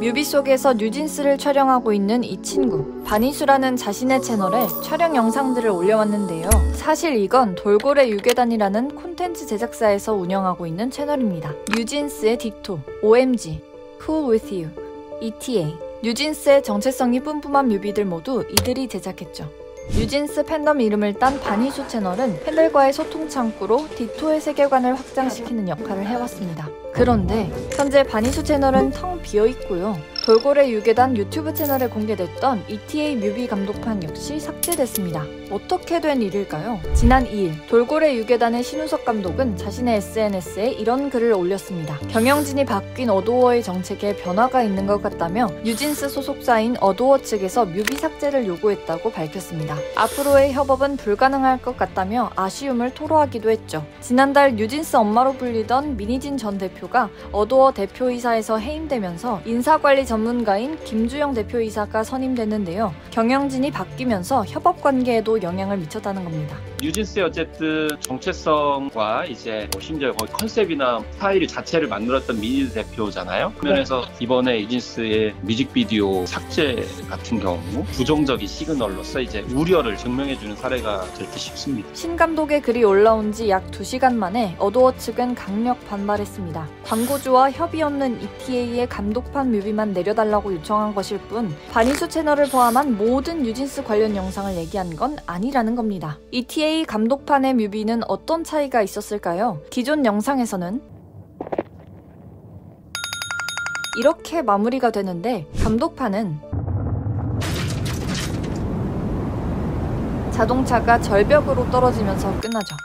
뮤비 속에서 뉴진스를 촬영하고 있는 이 친구. 반희수라는 자신의 채널에 촬영 영상들을 올려왔는데요. 사실 이건 돌고래 유괴단이라는 콘텐츠 제작사에서 운영하고 있는 채널입니다. 뉴진스의 딕토, OMG, Cool With You, ETA 뉴진스의 정체성이 뿜뿜한 뮤비들 모두 이들이 제작했죠 뉴진스 팬덤 이름을 딴 반희수 채널은 팬들과의 소통 창구로 Ditto의 세계관을 확장시키는 역할을 해왔습니다. 그런데 현재 반희수 채널은 텅 비어 있고요. 돌고래 유괴단 유튜브 채널에 공개됐던 ETA 뮤비 감독판 역시 삭제됐습니다. 어떻게 된 일일까요? 지난 2일 돌고래 유괴단의 신우석 감독은 자신의 SNS에 이런 글을 올렸습니다. 경영진이 바뀐 어도어의 정책에 변화가 있는 것 같다며 뉴진스 소속사인 어도어 측에서 뮤비 삭제를 요구했다고 밝혔습니다. 앞으로의 협업은 불가능할 것 같다며 아쉬움을 토로하기도 했죠. 지난달 뉴진스 엄마로 불리던 민희진 전 대표가 어도어 대표이사에서 해임되면서 인사관리 전문가인 김주영 대표이사가 선임됐는데요. 경영진이 바뀌면서 협업 관계에도 영향을 미쳤다는 겁니다. 뉴진스의 어쨌든 정체성과 이제 뭐 심지어 거의 컨셉이나 스타일 자체를 만들었던 민희진 대표잖아요. 그면에서 이번에 뉴진스의 뮤직비디오 삭제 같은 경우 부정적인 시그널로서 이제 우려를 증명해주는 사례가 될 듯 싶습니다. 신 감독의 글이 올라온 지 약 2시간 만에 어도어 측은 강력 반발했습니다. 광고주와 협의 없는 ETA의 감독판 뮤비만 내려달라고 요청한 것일 뿐 반희수 채널을 포함한 모든 뉴진스 관련 영상을 얘기한 건 아니라는 겁니다. ETA 감독판의 뮤비는 어떤 차이가 있었을까요? 기존 영상에서는 이렇게 마무리가 되는데 감독판은 자동차가 절벽으로 떨어지면서 끝나죠.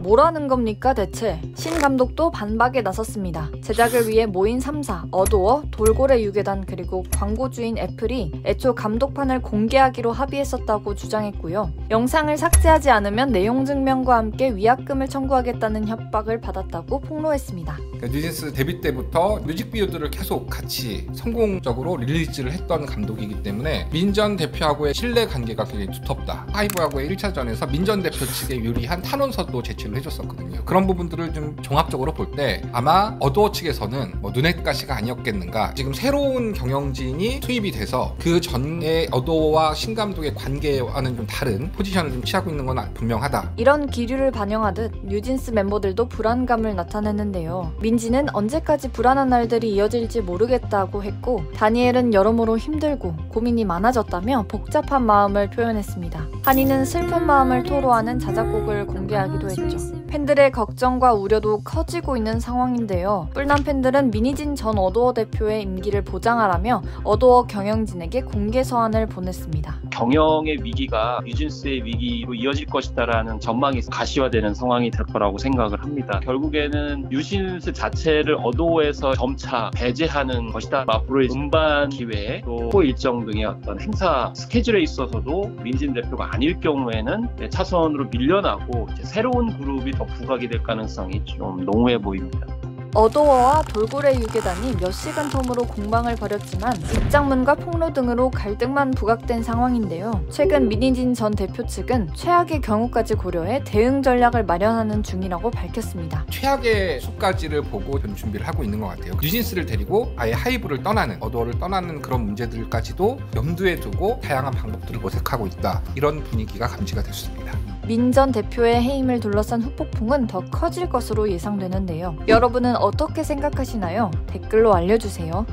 뭐라는 겁니까 대체? 신 감독도 반박에 나섰습니다. 제작을 위해 모인 3사, 어도어, 돌고래 유괴단 그리고 광고주인 애플이 애초 감독판을 공개하기로 합의했었다고 주장했고요. 영상을 삭제하지 않으면 내용 증명과 함께 위약금을 청구하겠다는 협박을 받았다고 폭로했습니다. 그러니까 뉴진스 데뷔 때부터 뮤직비디오들을 계속 같이 성공적으로 release를 했던 감독이기 때문에 민 전 대표하고의 신뢰 관계가 굉장히 두텁다. 하이브하고의 1차전에서 민 전 대표 측에 유리한 탄원서도 제출을 해줬었거든요. 그런 부분들을 좀 종합적으로 볼 때 아마 어도어 측에서는 뭐 눈엣가시가 아니었겠는가. 지금 새로운 경영진이 투입이 돼서 그 전에 어도어와 신감독의 관계와는 좀 다른 포지션을 좀 취하고 있는 건 분명하다. 이런 기류를 반영하듯 뉴진스 멤버들도 불안감을 나타냈는데요. 민지는 언제까지 불안한 날들이 이어질지 모르겠다고 했고 다니엘은 여러모로 힘들고 고민이 많아졌다며 복잡한 마음을 표현했습니다. 한이는 슬픈 마음을 토로하는 자작곡을 공개하기도 했죠. ます。 팬들의 걱정과 우려도 커지고 있는 상황인데요. 뿔난 팬들은 미니진 전 어도어 대표의 임기를 보장하라며 어도어 경영진에게 공개 서한을 보냈습니다. 경영의 위기가 뉴진스의 위기로 이어질 것이다라는 전망이 가시화되는 상황이 될 거라고 생각을 합니다. 결국에는 뉴진스 자체를 어도어에서 점차 배제하는 것이다. 앞으로의 음반 기회 또 일정 등의 어떤 행사 스케줄에 있어서도 민진 대표가 아닐 경우에는 차선으로 밀려나고 새로운 그룹이 더 부각이 될 가능성이 좀 농후해 보입니다. 어도어와 돌고래 유괴단이 몇 시간 텀으로 공방을 벌였지만 입장문과 폭로 등으로 갈등만 부각된 상황인데요. 최근 민희진 전 대표 측은 최악의 경우까지 고려해 대응 전략을 마련하는 중이라고 밝혔습니다. 최악의 수까지를 보고 준비를 하고 있는 것 같아요. 뉴진스를 데리고 아예 하이브를 떠나는 어도어를 떠나는 그런 문제들까지도 염두에 두고 다양한 방법들을 모색하고 있다. 이런 분위기가 감지가 됐습니다. 민 전 대표의 해임을 둘러싼 후폭풍은 더 커질 것으로 예상되는데요. 여러분은 어떻게 생각하시나요? 댓글로 알려주세요.